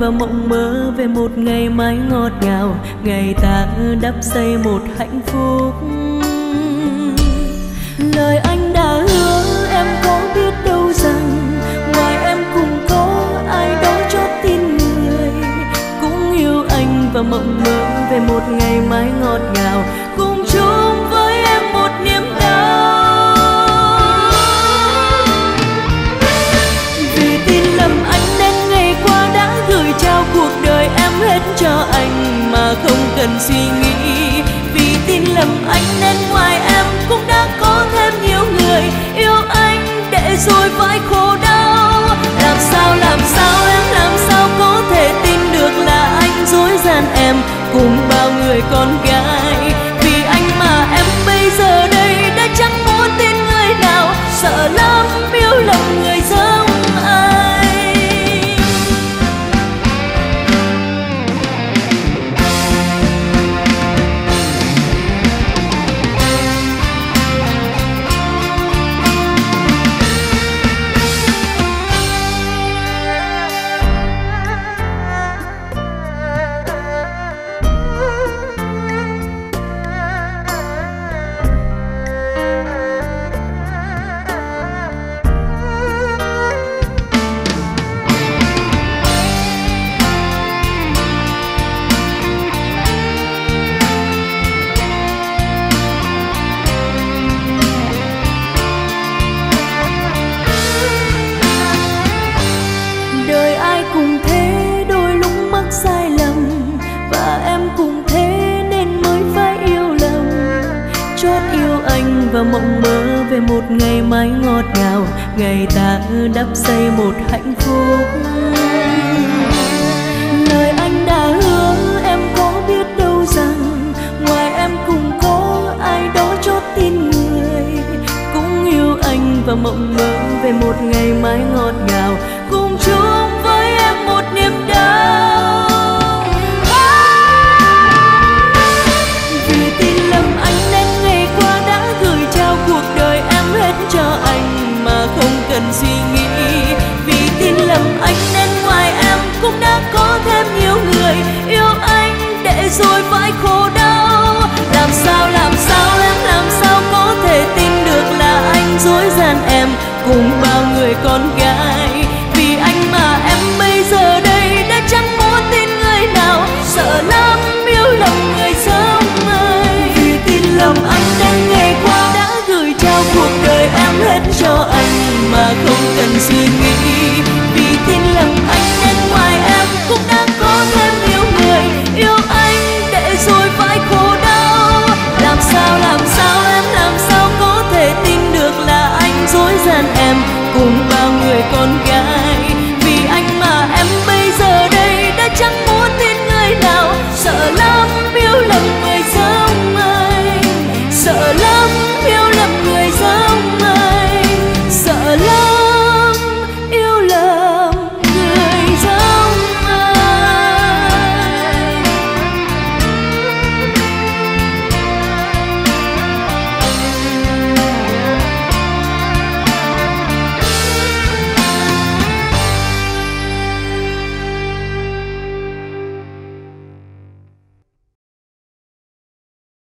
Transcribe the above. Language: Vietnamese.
và mộng mơ về một ngày mai ngọt ngào, ngày ta đắp xây một hạnh phúc. Lời anh đã hứa, em có biết đâu rằng ngoài em cũng có ai đó cho tin người. Cũng yêu anh và mộng mơ về một ngày mai ngọt ngào, cùng chung với cần suy nghĩ vì tin lầm anh nên chót yêu anh và mộng mơ về một ngày mai ngọt ngào. Ngày ta đắp xây một hạnh phúc. Lời anh đã hứa, em có biết đâu rằng ngoài em cũng có ai đó cho tin người. Cũng yêu anh và mộng mơ về một ngày mai ngọt ngào. Cùng chung cần suy nghĩ. Vì tin lầm anh nên ngoài em cũng đã có thêm nhiều người yêu anh để rồi phải khổ đau. Làm sao làm sao, em làm sao có thể tin được là anh dối gian em cùng bao người con gái?